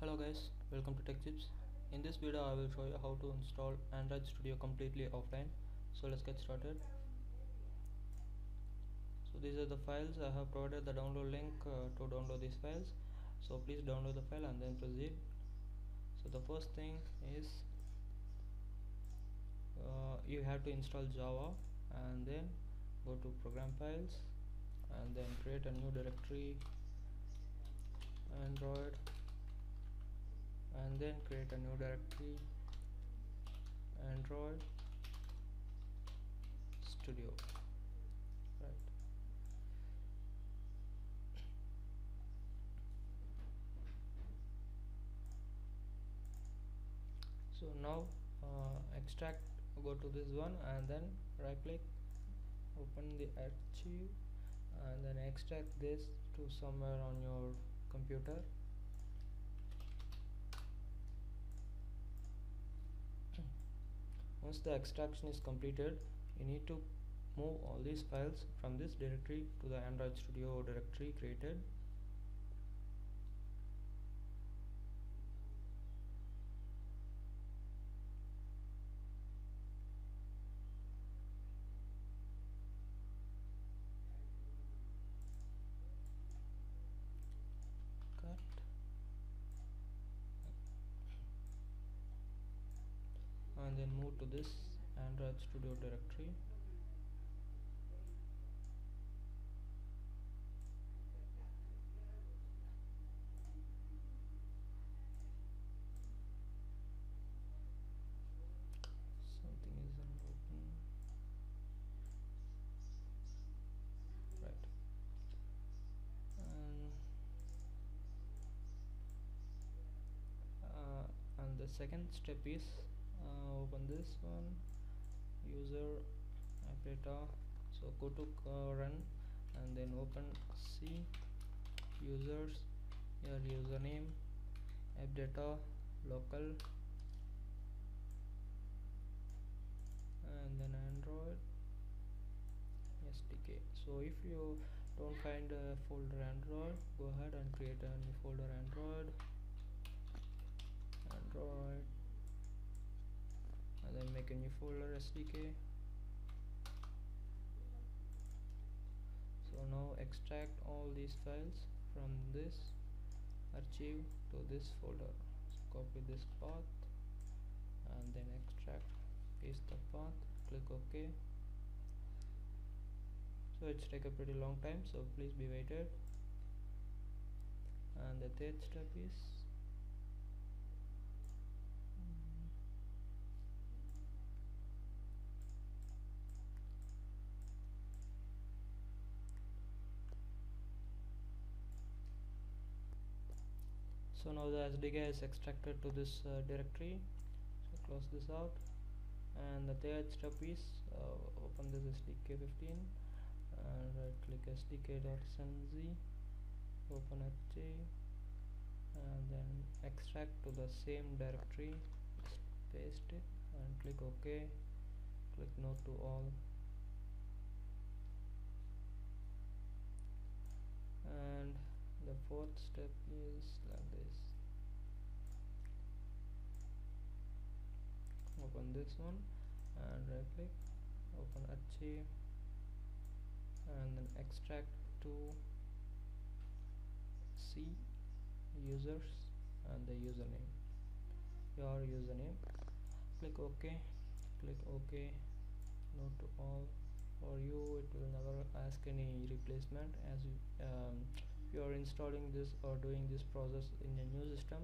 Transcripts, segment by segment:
Hello guys, welcome to Tech Chips. In this video I will show you how to install Android Studio completely offline. So let's get started. So these are the files I have provided the download link uh, to download these files. So please download the file and then proceed. So the first thing is uh, you have to install Java and then go to program files and then create a new directory Android and then create a new directory. Android studio. Right. So now uh, extract go to this one and then right click open the archive and then extract this to somewhere on your computer once the extraction is completed you need to move all these files from this directory to the android studio directory created then move to this android studio directory. Something is open right. And uh, and the second step is open this one. User app data. So go to uh, run and then open c. Users your username. App data local. And then android. Sdk so if you don't find a folder android go ahead and create a new folder android. Android and then make a new folder SDK so now extract all these files from this archive to this folder. So copy this path and then extract paste the path click OK. So it's take a pretty long time so please be waited. And the third step is so now the SDK is extracted to this uh, directory. So close this out. And the third step is uh, open this SDK 15 and right click sdk.snz open HJ and then extract to the same directory. Just paste it and click OK click no to all. And the fourth step is like this open this one and right click open archive and then extract to C users and the username. Your username. Click OK. Click OK. No to all. For you it will never ask any replacement as you, um, you are installing this or doing this process in a new system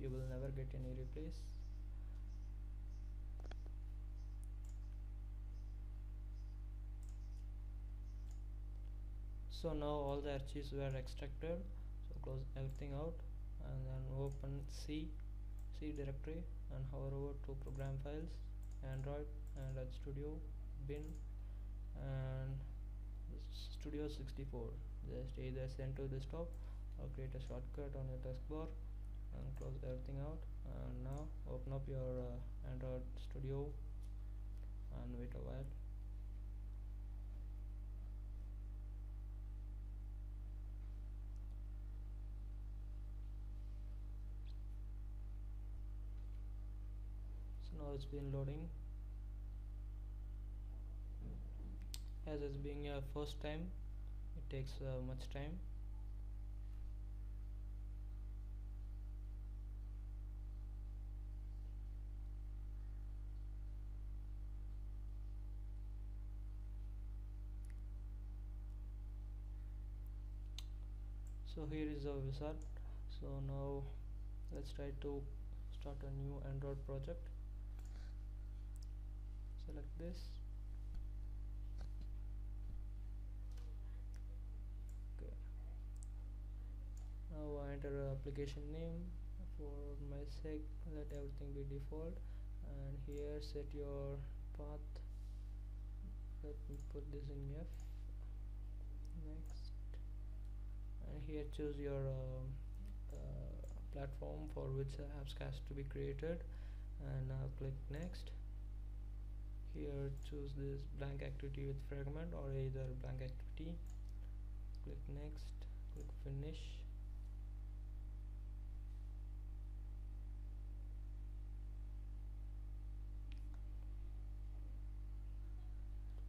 you will never get any replace so now all the archives were extracted. So close everything out and then open C C directory and hover over to program files Android Android Studio bin and Studio 64 just either send to desktop or create a shortcut on your taskbar and close everything out. And now open up your uh, Android Studio and wait a while now it's been loading. As it's being your first time it takes uh, much time. So here is our wizard so now let's try to start a new android project this. Okay now I enter application name for my sake let everything be default and here set your path. Let me put this in F. Next. And here choose your uh, uh, platform for which apps has to be created. And now click next here choose this blank activity with fragment or either blank activity. Click next click finish.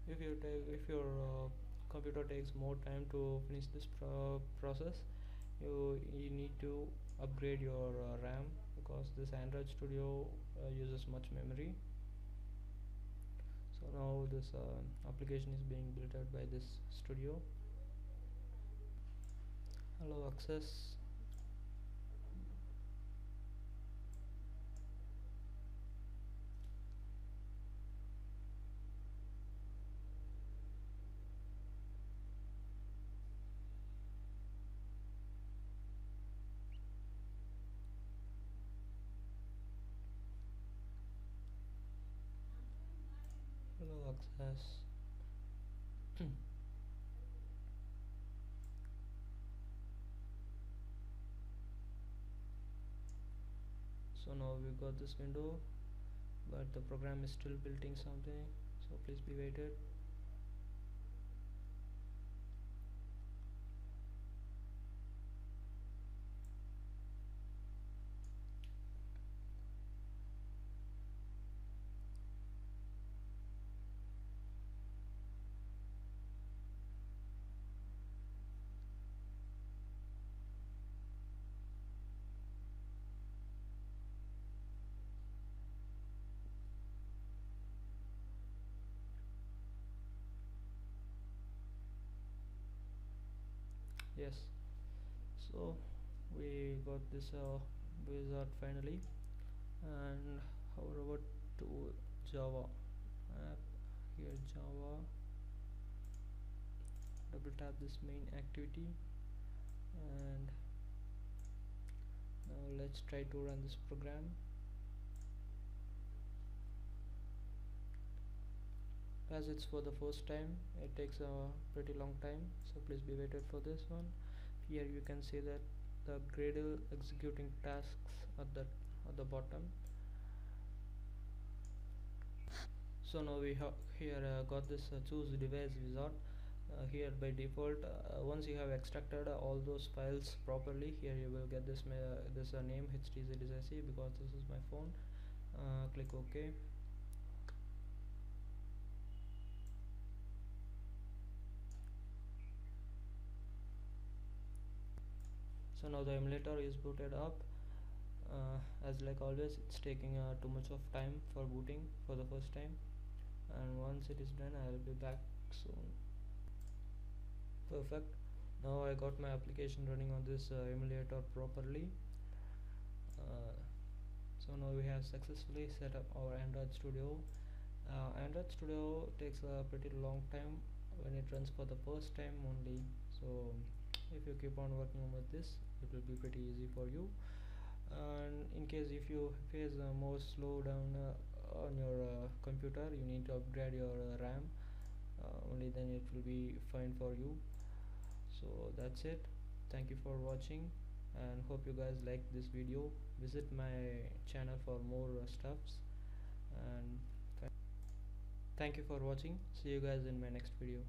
If you take if your uh, computer takes more time to finish this pro process you you need to upgrade your uh, RAM because this Android Studio uh, uses much memory so now this uh, application is being built out by this studio. Hello access hello access hmm. so now we got this window but the program is still building something. So please be waited yes. So we got this uh, wizard finally. And however to java? App here java. Double tap this main activity. And now let's try to run this program as it's for the first time it takes a pretty long time so please be waited for this one. Here you can see that the Gradle executing tasks at the at the bottom. So now we have here uh, got this uh, choose device wizard. Uh, here by default uh, once you have extracted all those files properly here you will get this this uh, name HTC because this is my phone. Uh, click ok so now the emulator is booted up uh, as like always it's taking uh, too much of time for booting for the first time. And once it is done I will be back soon. Perfect. Now I got my application running on this uh, emulator properly. Uh, so now we have successfully set up our Android Studio. Uh, Android Studio takes a pretty long time when it runs for the first time only. So if you keep on working with this it will be pretty easy for you. And in case if you face a more slow down uh, on your uh, computer you need to upgrade your uh, RAM. Uh, only then it will be fine for you. So that's it. Thank you for watching and hope you guys like this video. Visit my channel for more uh, stuffs. And thank you for watching. See you guys in my next video